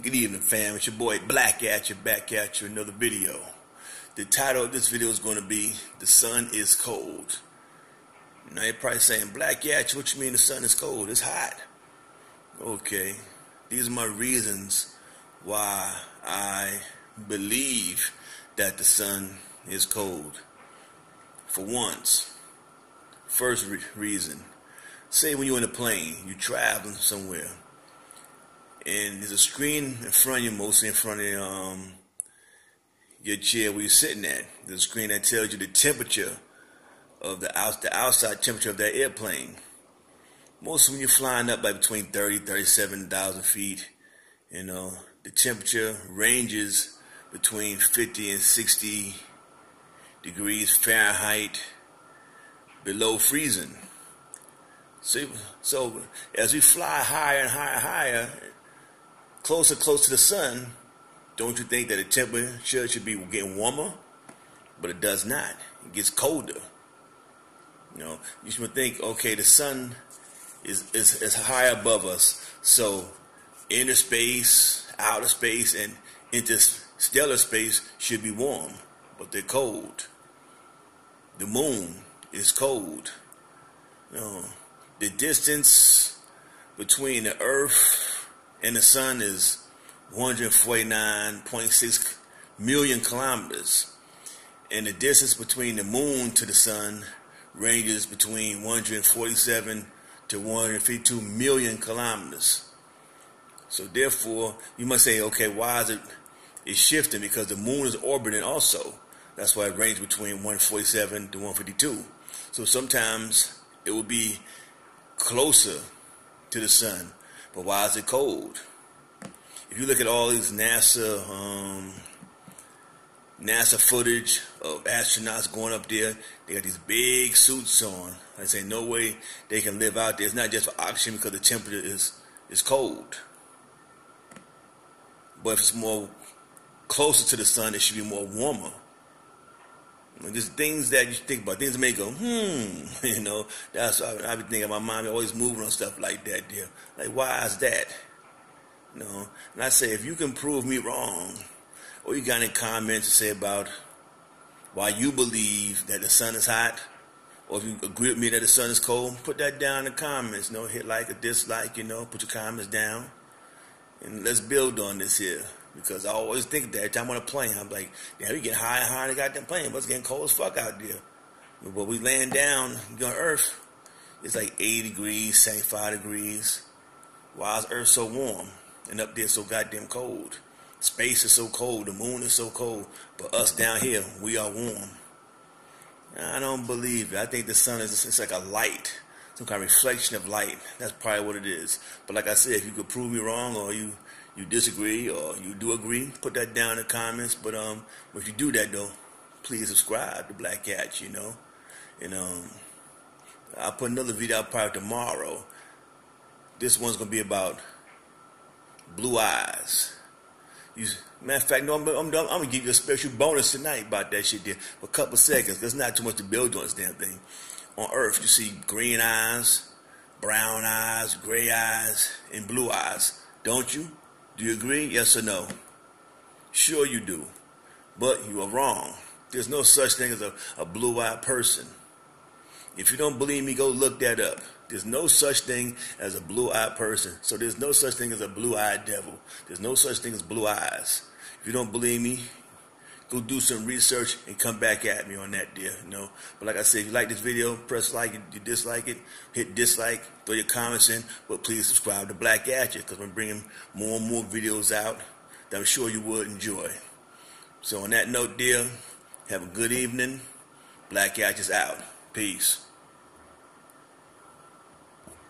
Good evening, fam. It's your boy Black Atcha, back at you, another video. The title of this video is going to be The Sun is Cold. Now you're probably saying, Black Atcha, what you mean the sun is cold? It's hot. Okay. These are my reasons why I believe that the sun is cold. For once, first re- reason, say when you're in a plane, you're traveling somewhere and there's a screen in front of you, mostly in front of um, your chair where you're sitting at. There's a screen that tells you the temperature of the out, the outside temperature of that airplane. Most when you're flying up by between 30, 37,000 feet, you know, the temperature ranges between 50 and 60 degrees Fahrenheit below freezing. So, so as we fly higher and higher, and higher, closer, close to the sun, don't you think that the temperature should be getting warmer? But it does not. It gets colder. You know, you should think, okay, the sun is, is, is high above us, so inner space, outer space, and interstellar space should be warm, but they're cold. The moon is cold. You know, the distance between the Earth and the sun is 149.6 million kilometers. And the distance between the moon to the sun ranges between 147 to 152 million kilometers. So therefore, you must say, okay, why is it it's shifting? Because the moon is orbiting also. That's why it ranges between 147 to 152. So sometimes it will be closer to the sun but why is it cold? If you look at all these NASA um, NASA footage of astronauts going up there, they got these big suits on. I say no way they can live out there. It's not just for oxygen because the temperature is is cold. But if it's more closer to the sun, it should be more warmer. There's things that you think about, things that make go, hmm, you know. That's what I, I be thinking. My mind always moving on stuff like that, dear. Like, why is that? You know. And I say, if you can prove me wrong, or you got any comments to say about why you believe that the sun is hot, or if you agree with me that the sun is cold, put that down in the comments. You know, hit like or dislike. You know, put your comments down, and let's build on this here. Because I always think that every time I'm on a plane, I'm like, damn, we get high and higher, the goddamn plane, but it's getting cold as fuck out there. But we laying down on Earth, it's like 80 degrees, 75 degrees. Why is Earth so warm and up there so goddamn cold? Space is so cold, the moon is so cold, but us down here, we are warm. I don't believe it. I think the sun is it's like a light, some kind of reflection of light. That's probably what it is. But like I said, if you could prove me wrong or you you disagree or you do agree, put that down in the comments. But um, if you do that though, please subscribe to Black Atcha. You know, and um, I'll put another video out probably tomorrow. This one's gonna be about blue eyes. You, matter of fact, no, I'm, I'm, I'm, gonna give you a special bonus tonight about that shit there for a couple seconds. There's not too much to build on this damn thing. On Earth, you see green eyes, brown eyes, gray eyes, and blue eyes, don't you? Do you agree? Yes or no? Sure you do. But you are wrong. There's no such thing as a, a blue eyed person. If you don't believe me, go look that up. There's no such thing as a blue eyed person. So there's no such thing as a blue eyed devil. There's no such thing as blue eyes. If you don't believe me, go do some research and come back at me on that deal, you know. But like I said, if you like this video, press like. If you dislike it, hit dislike, throw your comments in. But please subscribe to Black Atcha because we're bringing more and more videos out that I'm sure you would enjoy. So on that note, dear, have a good evening. Black Atcha's out. Peace.